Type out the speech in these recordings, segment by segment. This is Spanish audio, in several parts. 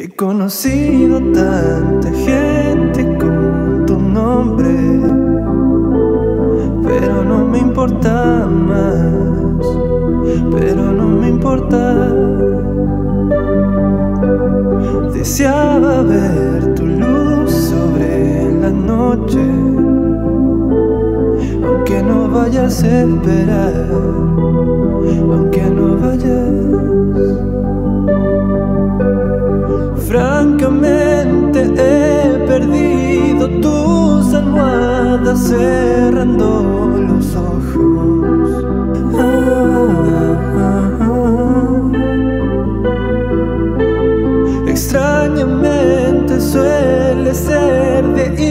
He conocido tanta gente con tu nombre, pero no me importa más, pero no me importa. Deseaba ver tu luz sobre la noche, aunque no vayas a esperar, cerrando los ojos. Extrañamente suele ser de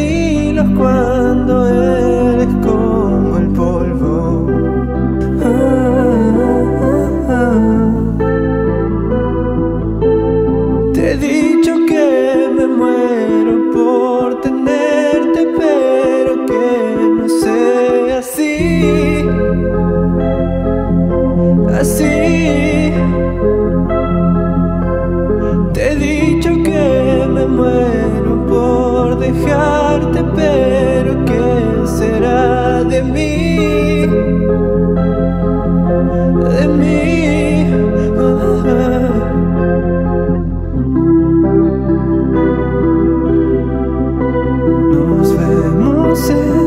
dejarte, pero ¿qué será de mí? De mí. Nos vemos en